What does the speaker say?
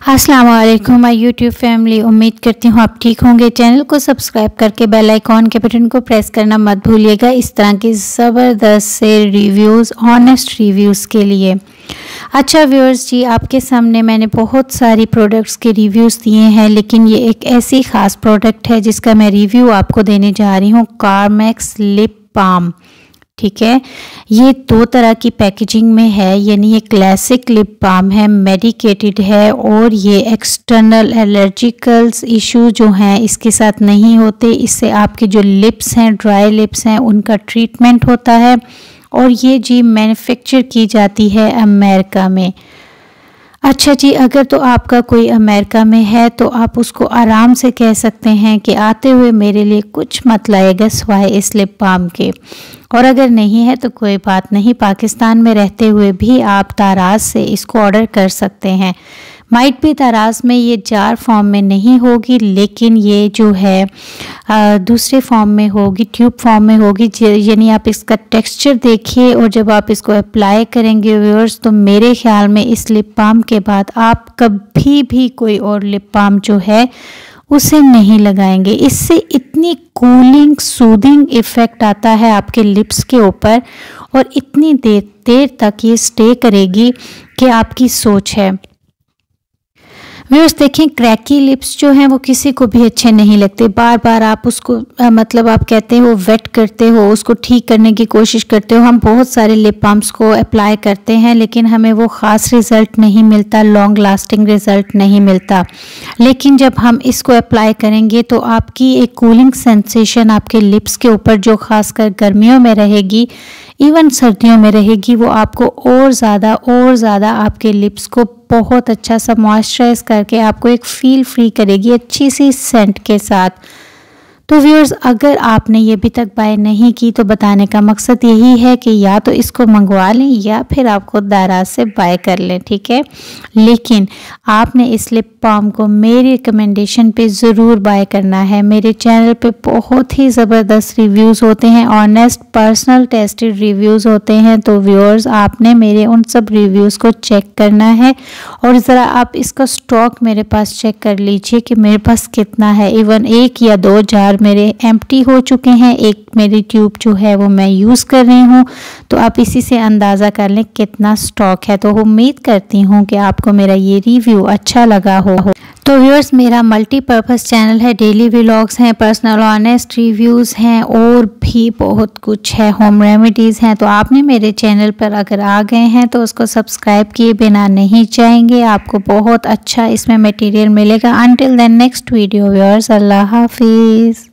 अस्सलाम वालेकुम my YouTube family उम्मीद करती हूँ आप ठीक होंगे। चैनल को सब्सक्राइब करके बेल आइकॉन के बटन को प्रेस करना मत भूलिएगा। इस तरह के ज़बरदस्त से रिव्यूज़ ऑनेस्ट रिव्यूज़ के लिए। अच्छा व्यूअर्स जी, आपके सामने मैंने बहुत सारी प्रोडक्ट्स के रिव्यूज़ दिए हैं, लेकिन ये एक ऐसी ख़ास प्रोडक्ट है जिसका मैं रिव्यू आपको देने जा रही हूँ। कारमैक्स लिप पाम ठीक है? ये दो तरह की पैकेजिंग में है, यानी ये क्लासिक लिप बाम है मेडिकेटेड है, और ये एक्सटर्नल एलर्जिकल्स इशू जो हैं, इसके साथ नहीं होते। इससे आपके जो लिप्स हैं ड्राई लिप्स हैं, उनका ट्रीटमेंट होता है। और ये जी मैन्युफैक्चर की जाती है अमेरिका में। अच्छा जी, अगर तो आपका कोई अमेरिका में है तो आप उसको आराम से कह सकते हैं कि आते हुए मेरे लिए कुछ मत लाएगा सवाए इस लिप बाम के। और अगर नहीं है तो कोई बात नहीं, पाकिस्तान में रहते हुए भी आप ताराज से इसको ऑर्डर कर सकते हैं। माइट भी तराज में ये जार फॉर्म में नहीं होगी लेकिन ये जो है आ, दूसरे फॉर्म में होगी ट्यूब फॉर्म में होगी यानी आप इसका टेक्सचर देखिए और जब आप इसको अप्लाई करेंगे व्यूअर्स तो मेरे ख्याल में इस लिप बाम के बाद आप कभी भी कोई और लिप बाम जो है उसे नहीं लगाएँगे। इससे इतनी कूलिंग सूदिंग इफ़ेक्ट आता है आपके लिप्स के ऊपर और इतनी देर देर तक ये स्टे करेगी कि आपकी सोच है। व्यूअर्स देखें क्रैकी लिप्स जो हैं वो किसी को भी अच्छे नहीं लगते। बार बार आप उसको आ, मतलब आप कहते हैं वो वेट करते हो उसको ठीक करने की कोशिश करते हो। हम बहुत सारे लिप बाम्स को अप्लाई करते हैं लेकिन हमें वो ख़ास रिज़ल्ट नहीं मिलता लॉन्ग लास्टिंग रिज़ल्ट नहीं मिलता। लेकिन जब हम इसको अप्लाई करेंगे तो आपकी एक कूलिंग सेंसेशन आपके लिप्स के ऊपर जो ख़ासकर गर्मियों में रहेगी इवन सर्दियों में रहेगी, वो आपको और ज़्यादा और ज़्यादा आपके लिप्स को बहुत अच्छा सा मॉइस्चराइज करके आपको एक फील फ्री करेगी अच्छी सी सेंट के साथ। तो व्यूअर्स अगर आपने ये अभी तक बाय नहीं की तो बताने का मकसद यही है कि या तो इसको मंगवा लें या फिर आपको दाराज से बाय कर लें, ठीक है? लेकिन आपने इस लिप बाम को मेरी रिकमेंडेशन पे ज़रूर बाय करना है। मेरे चैनल पे बहुत ही ज़बरदस्त रिव्यूज़ होते हैं ऑनेस्ट पर्सनल टेस्टेड रिव्यूज़ होते हैं। तो व्यूअर्स आपने मेरे उन सब रिव्यूज़ को चेक करना है और ज़रा आप इसका स्टॉक मेरे पास चेक कर लीजिए कि मेरे पास कितना है। इवन एक या दो जार मेरे एम्प्टी हो चुके हैं। एक मेरी ट्यूब जो है वो मैं यूज़ कर रही हूँ। तो आप इसी से अंदाज़ा कर लें कितना स्टॉक है। तो उम्मीद करती हूँ कि आपको मेरा ये रिव्यू अच्छा लगा हो। तो व्यूअर्स मेरा मल्टीपर्पज़ चैनल है डेली व्लॉग्स हैं पर्सनल ऑनेस्ट रिव्यूज़ हैं और भी बहुत कुछ है होम रेमेडीज़ हैं। तो आपने मेरे चैनल पर अगर आ गए हैं तो उसको सब्सक्राइब किए बिना नहीं जाएँगे। आपको बहुत अच्छा इसमें मटेरियल मिलेगा। Until then next video viewers अल्लाह हाफिज़।